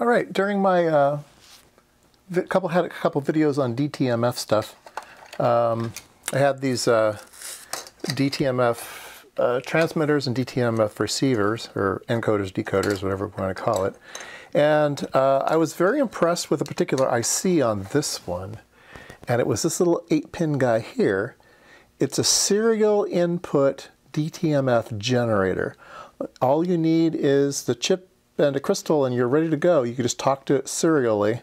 All right, during my uh, couple had a couple videos on DTMF stuff. Um, I had these uh, DTMF uh, transmitters and DTMF receivers, or encoders, decoders, whatever we want to call it. And uh, I was very impressed with a particular IC on this one. And it was this little 8-pin guy here. It's a serial input DTMF generator. All you need is the chip and a crystal and you're ready to go. You can just talk to it serially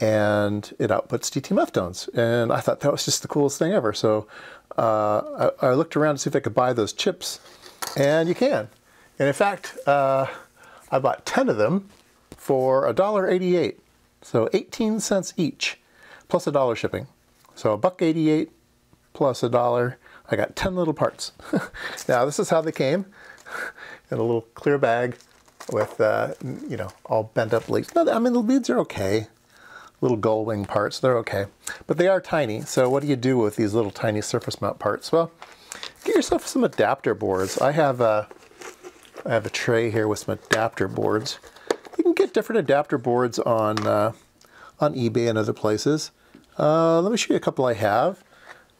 and it outputs DTMF tones. And I thought that was just the coolest thing ever. So uh, I, I, looked around to see if I could buy those chips and you can. And in fact, uh, I bought 10 of them for $1.88. So 18 cents each plus a dollar shipping. So a buck 88 plus a dollar. I got 10 little parts. now this is how they came in a little clear bag with, uh, you know, all bent up leads. No, I mean, the leads are okay. Little gull wing parts, they're okay. But they are tiny, so what do you do with these little tiny surface mount parts? Well, get yourself some adapter boards. I have a, I have a tray here with some adapter boards. You can get different adapter boards on, uh, on eBay and other places. Uh, let me show you a couple I have.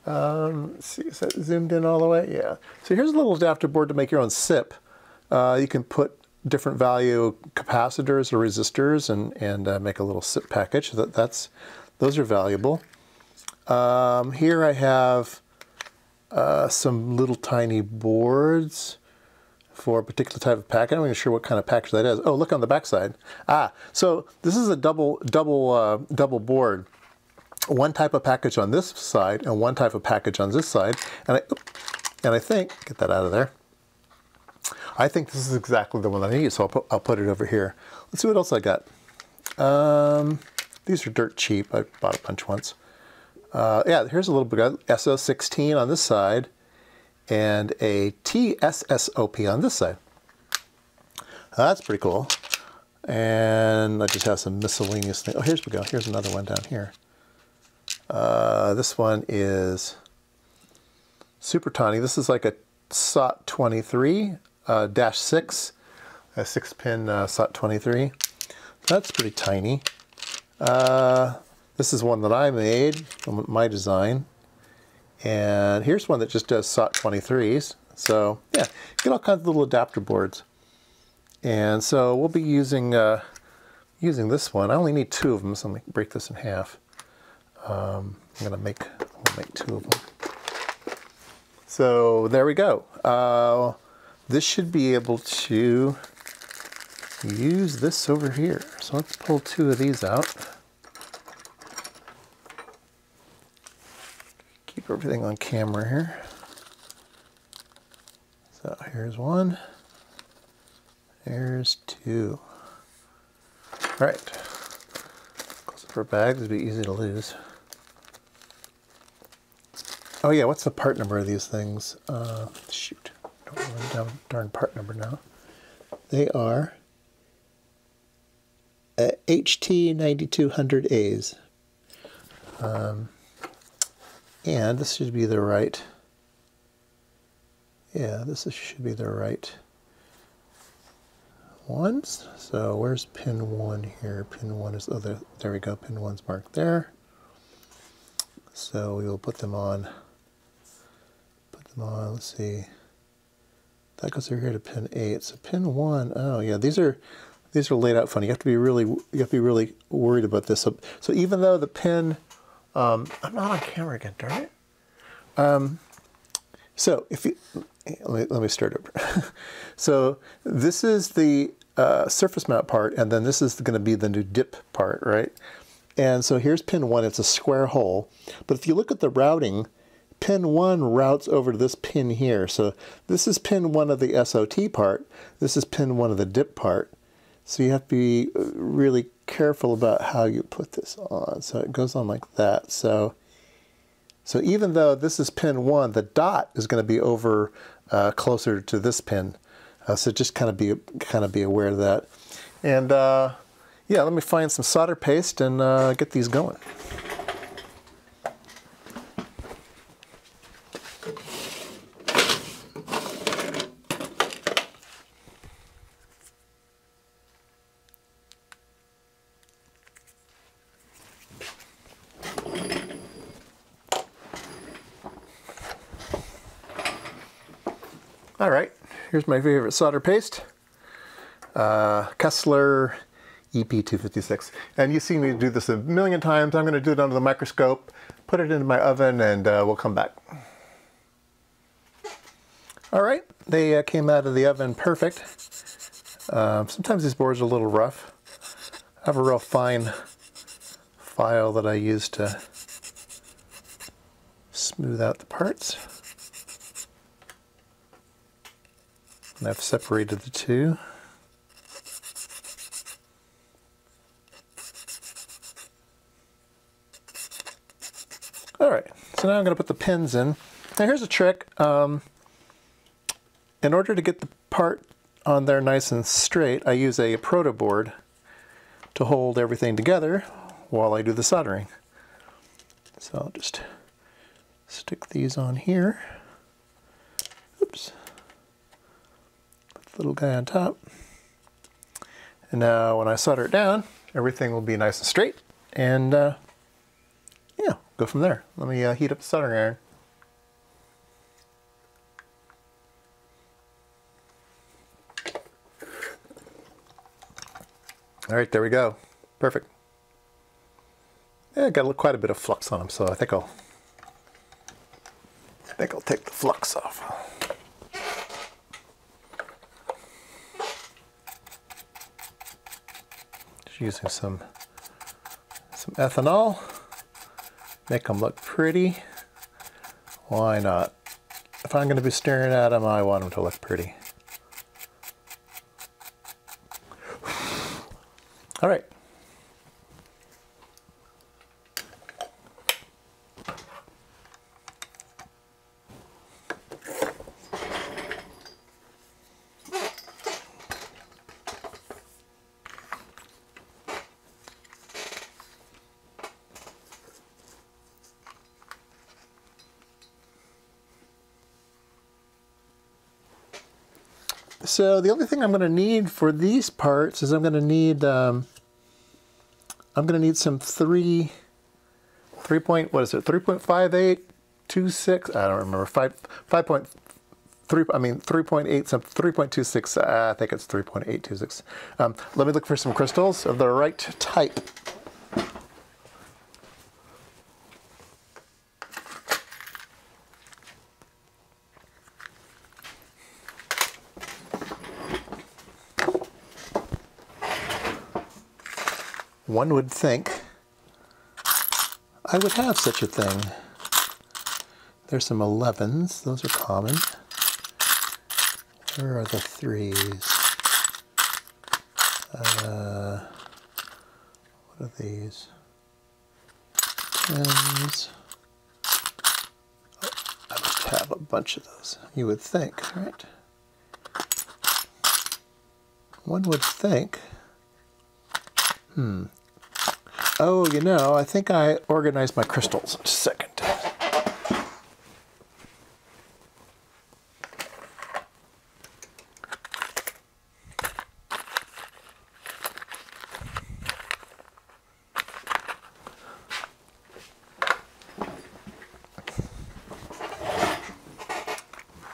Um, see, is that zoomed in all the way? Yeah. So here's a little adapter board to make your own SIP. Uh, you can put different value capacitors or resistors and, and uh, make a little SIP package. That, that's, those are valuable. Um, here I have uh, some little tiny boards for a particular type of packet. I'm not even sure what kind of package that is. Oh, look on the back side. Ah, so this is a double, double, uh, double board. One type of package on this side and one type of package on this side. And I, and I think, get that out of there. I think this is exactly the one that I need, so I'll put, I'll put it over here. Let's see what else I got. Um, these are dirt cheap. I bought a bunch once. Uh, yeah, here's a little bit of SO16 on this side and a TSSOP on this side. That's pretty cool. And I just have some miscellaneous things. Oh, here's we go. Here's another one down here. Uh, this one is super tiny. This is like a SOT 23 uh, dash 6, a 6 pin uh, SOT 23. That's pretty tiny. Uh, this is one that I made, my design. And here's one that just does SOT 23s. So yeah, you get all kinds of little adapter boards. And so we'll be using uh, using this one. I only need two of them, so let me break this in half. Um, I'm gonna make I'll make two of them. So there we go. Uh, this should be able to use this over here. So let's pull two of these out. Keep everything on camera here. So here's one. There's two. All right. Close up our bags, it'd be easy to lose. Oh yeah, what's the part number of these things? Uh, shoot don't darn part number now. They are uh, HT9200As. Um, and this should be the right, yeah, this is, should be the right ones. So where's pin one here? Pin one is, oh, there, there we go, pin one's marked there. So we will put them on, put them on, let's see. That goes over here to pin eight. So pin one, oh yeah, these are these are laid out funny. You have to be really you have to be really worried about this. So, so even though the pin, um, I'm not on camera again, darn it. Um, so if you let me, let me start over. so this is the uh, surface mount part, and then this is going to be the new dip part, right? And so here's pin one. It's a square hole. But if you look at the routing, pin 1 routes over to this pin here. So this is pin 1 of the SOT part. This is pin 1 of the dip part. So you have to be uh, really careful about how you put this on. So it goes on like that. So, so even though this is pin 1, the dot is going to be over uh, closer to this pin. Uh, so just kind of be kind of be aware of that. And uh, yeah, let me find some solder paste and uh, get these going. All right, here's my favorite solder paste. Uh, Kester EP256. And you've seen me do this a million times. I'm going to do it under the microscope, put it into my oven, and uh, we'll come back. All right, they uh, came out of the oven perfect. Um, sometimes these boards are a little rough. I have a real fine file that I use to smooth out the parts. And I've separated the two. All right, so now I'm going to put the pins in. Now here's a trick. Um, in order to get the part on there nice and straight, I use a proto board to hold everything together while I do the soldering. So I'll just stick these on here. Oops. Put the little guy on top. And now when I solder it down, everything will be nice and straight. And uh, yeah, go from there. Let me uh, heat up the soldering iron. All right, there we go. Perfect. Yeah, got quite a bit of flux on them, so I think I'll, I think I'll take the flux off. Using some some ethanol, make them look pretty. Why not? If I'm going to be staring at them, I want them to look pretty. All right. So the only thing I'm going to need for these parts is I'm going to need um, I'm going to need some three three point what is it 3.58 26 I don't remember five five point three I mean 3.8 some 3.26 uh, I think it's 3.826 um, let me look for some crystals of the right type one would think I would have such a thing. There's some 11s, those are common. Where are the threes? Uh, what are these? Tens. Oh, I must have a bunch of those, you would think, right? One would think. Hmm, Oh, you know, I think I organized my crystals in a second.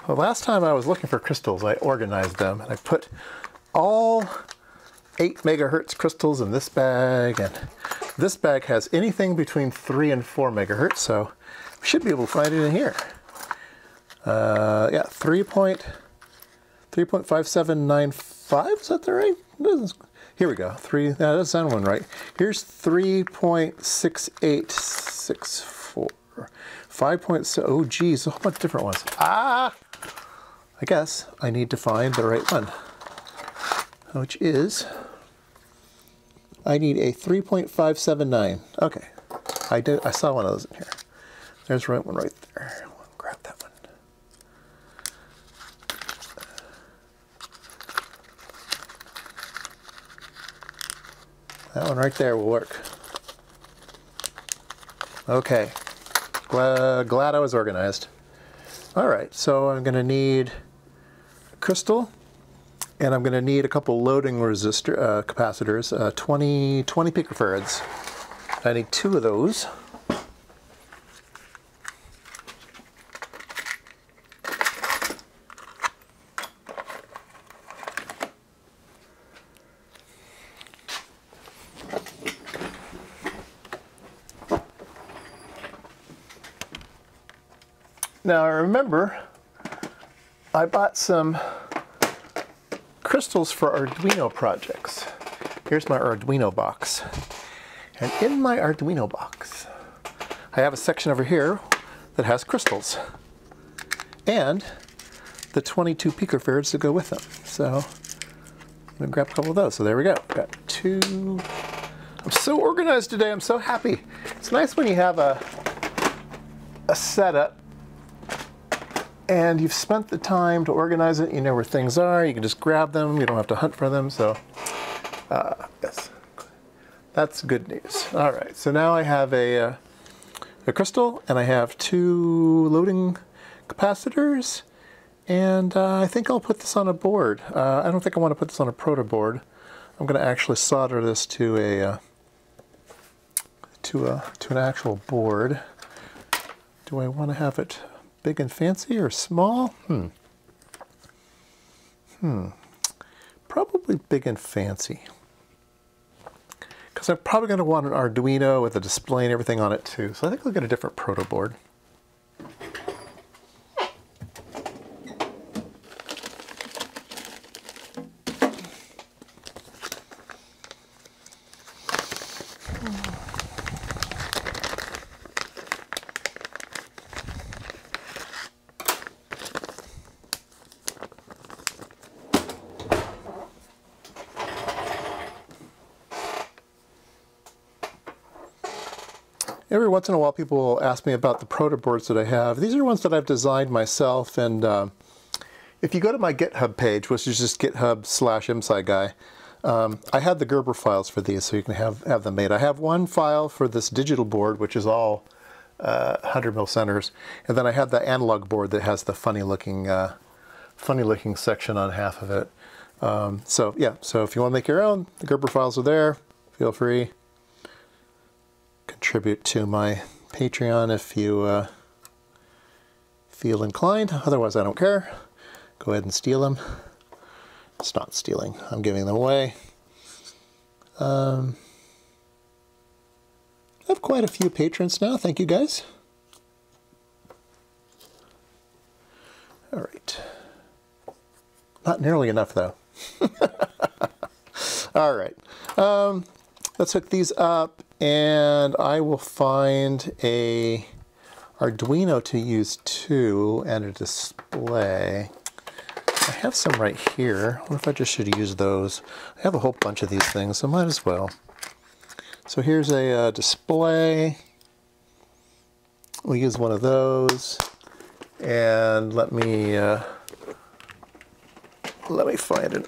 Well, last time I was looking for crystals, I organized them and I put all 8 megahertz crystals in this bag and this bag has anything between 3 and 4 megahertz, so we should be able to find it in here. Uh, yeah, 3.5795, is that the right? Here we go. Three. That doesn't sound one right. Here's 3.6864. 5.7. Oh, geez, a whole bunch of different ones. Ah! I guess I need to find the right one, which is I need a 3.579. Okay, I did. I saw one of those in here. There's right one right there. I'll grab that one. That one right there will work. Okay, glad, glad I was organized. All right, so I'm going to need crystal and I'm going to need a couple loading resistor uh, capacitors, uh, 20, 20 picofarads. I need two of those. Now remember, I bought some crystals for Arduino projects. Here's my Arduino box. And in my Arduino box, I have a section over here that has crystals. And the 22 picofarads to go with them. So I'm gonna grab a couple of those. So there we go. Got two. I'm so organized today. I'm so happy. It's nice when you have a a setup and you've spent the time to organize it. You know where things are. You can just grab them. You don't have to hunt for them. So uh, yes, that's good news. All right. So now I have a uh, a crystal and I have two loading capacitors and uh, I think I'll put this on a board. Uh, I don't think I want to put this on a proto board. I'm going to actually solder this to a uh, to a to an actual board. Do I want to have it big and fancy or small? Hmm. Hmm. Probably big and fancy. Because I'm probably going to want an Arduino with a display and everything on it too. So I think I'll get a different proto board. Every once in a while people ask me about the proto boards that I have. These are ones that I've designed myself and uh, if you go to my GitHub page, which is just github slash guy, um, I have the Gerber files for these so you can have, have them made. I have one file for this digital board which is all uh, 100 mil centers and then I have the analog board that has the funny looking uh, funny looking section on half of it. Um, so yeah, so if you want to make your own, the Gerber files are there. Feel free contribute to my Patreon if you uh, feel inclined. Otherwise, I don't care. Go ahead and steal them. It's not stealing. I'm giving them away. Um, I have quite a few patrons now. Thank you, guys. All right. Not nearly enough, though. All right. Um, let's hook these up and I will find a Arduino to use too and a display. I have some right here. What if I just should use those? I have a whole bunch of these things, so might as well. So here's a uh, display. We'll use one of those. And let me uh, let me find an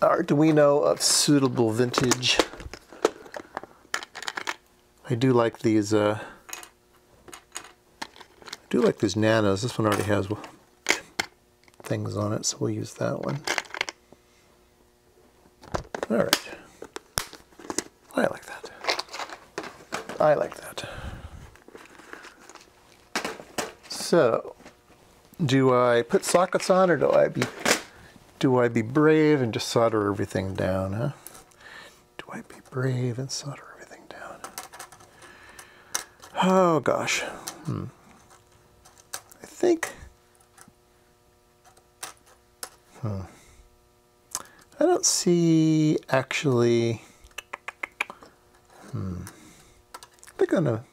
Arduino of suitable vintage. I do like these, uh, I do like these nanos. This one already has things on it, so we'll use that one. All right. I like that. I like that. So, do I put sockets on or do I be do I be brave and just solder everything down, huh? Do I be brave and solder Oh gosh. Hmm. I think. Hmm. I don't see actually. Hmm. I think I'm gonna.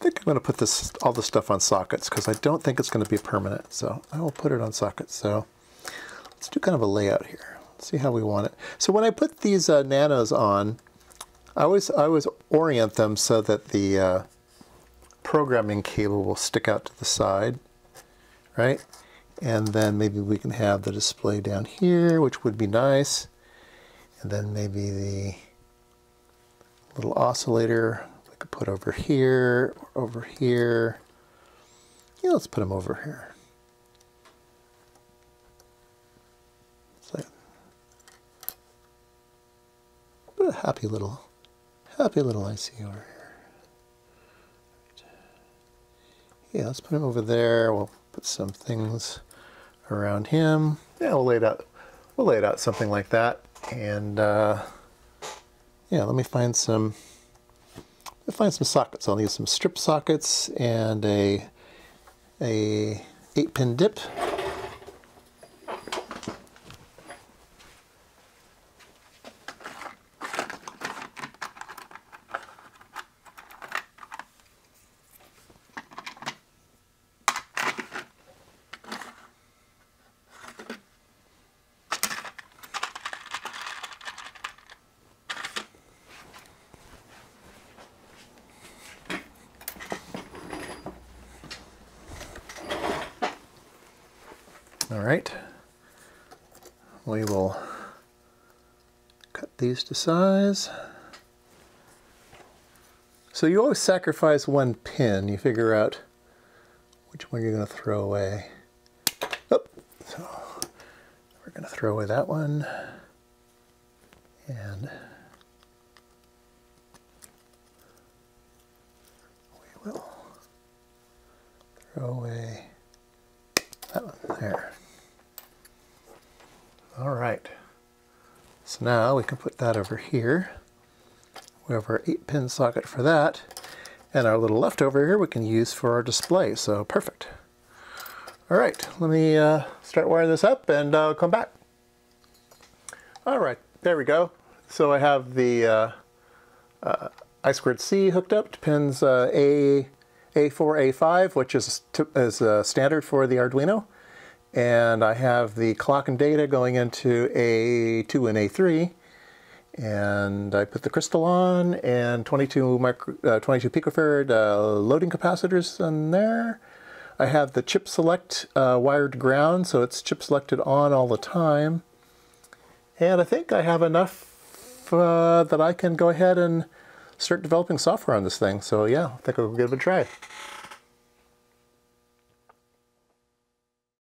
I think I'm gonna put this all the stuff on sockets because I don't think it's gonna be permanent. So I will put it on sockets. So let's do kind of a layout here. Let's see how we want it. So when I put these uh, nanos on, I always I always orient them so that the uh, programming cable will stick out to the side, right? And then maybe we can have the display down here, which would be nice. And then maybe the little oscillator we could put over here, or over here. Yeah, let's put them over here. So, a happy little, happy little IC over here. Yeah, let's put him over there. We'll put some things around him. Yeah, we'll lay it out. We'll lay it out something like that. And uh, yeah, let me find some. Let find some sockets. I'll need some strip sockets and a a 8 pin dip. All right, we will cut these to size. So you always sacrifice one pin. You figure out which one you're going to throw away. Oh, so we're going to throw away that one. And we will throw away that one there. All right. So now we can put that over here. We have our 8-pin socket for that. And our little leftover here we can use for our display, so perfect. All right, let me uh, start wiring this up and uh, come back. All right, there we go. So I have the uh, uh, I squared C hooked up to pins uh, A, A4, A5, which is, is uh, standard for the Arduino and I have the clock and data going into A2 and A3 and I put the crystal on and 22 micro, uh, 22 picofarad uh, loading capacitors in there. I have the chip select uh, wired ground so it's chip selected on all the time and I think I have enough uh, that I can go ahead and start developing software on this thing so yeah I think I'll give it a try.